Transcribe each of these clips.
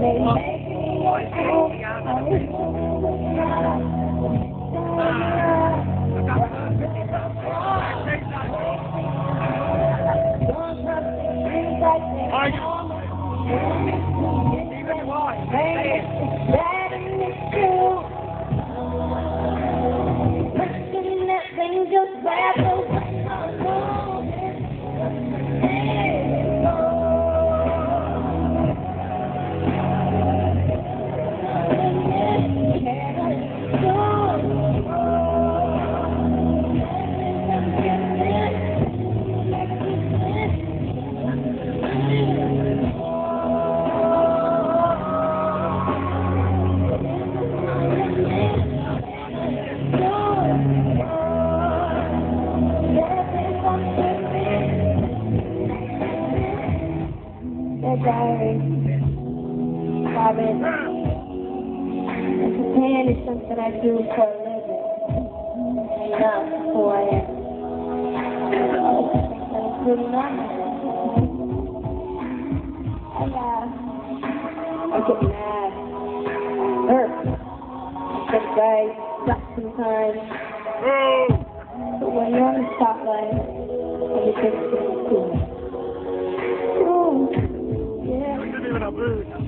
baby. Japan is something I do for a living. And not who I am. That's good enough. And, uh, I get mad. Hurt. Get very stuck sometimes. But when you're on the spotlight, everything's cool. Cool. Yeah.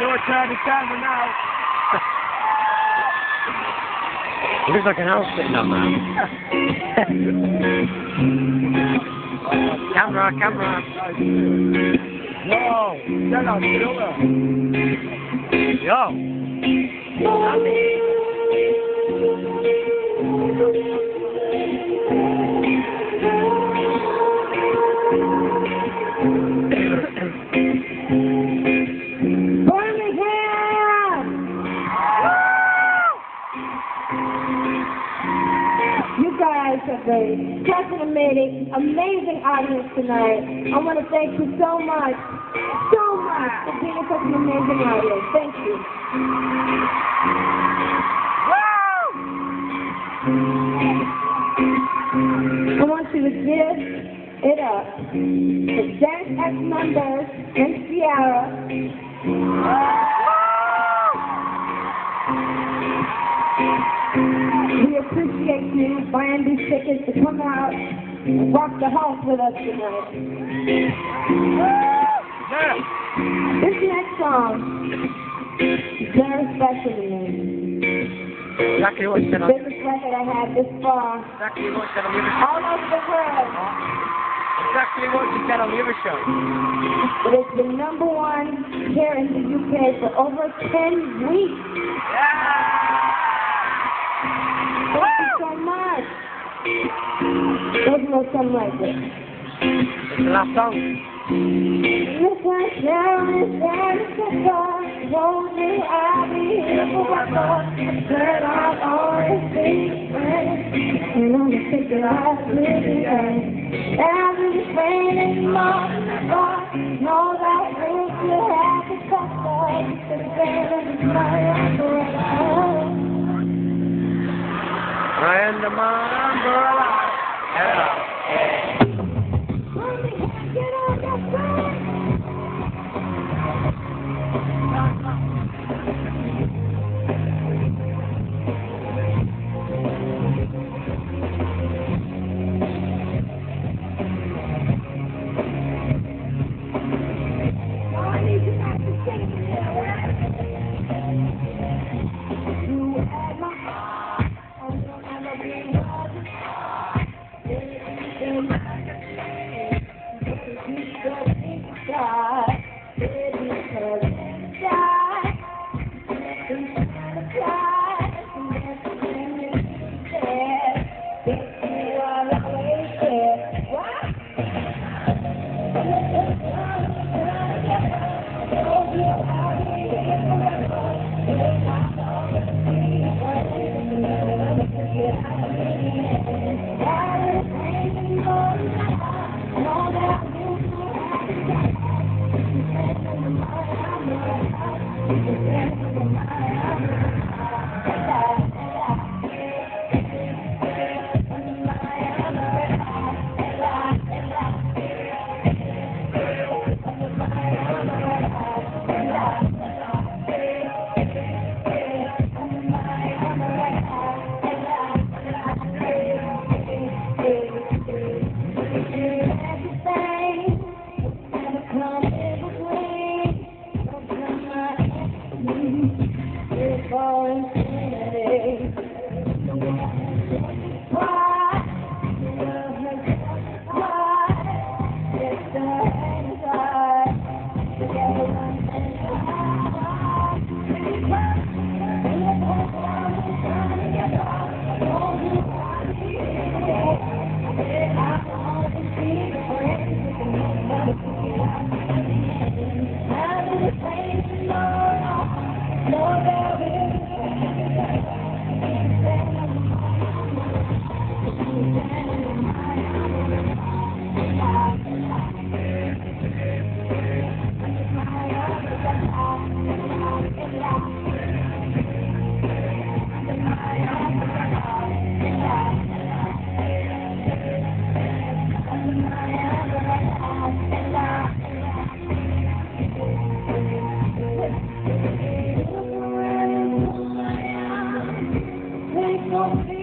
Your turn to camera now. It looks like an house sitting on there. camera, camera. Yo, get out, get over. Yo. Birmingham! Have an amazing, amazing audience tonight. I want to thank you so much, so much for being such an amazing audience. Thank you. I want you to give it up to Jack X members and Ciara. Buying these tickets to come out and rock the house with us tonight. This next song is very special to me. Exactly what you said on, Biggest record I had this far, exactly what you said on the other show. all over the world. Exactly what you said on the other show. It has been number one here in the UK for over 10 weeks. Thank There's no song like this. It's last song. Now, it's time to start. Told me I'll be here for my thought. Said I'll always be friends. And I'm take it out living end. I've been spending my thought. Know that will have to suffer. The band of the fire I am the man umbrella. Yeah. Thank you. more than No.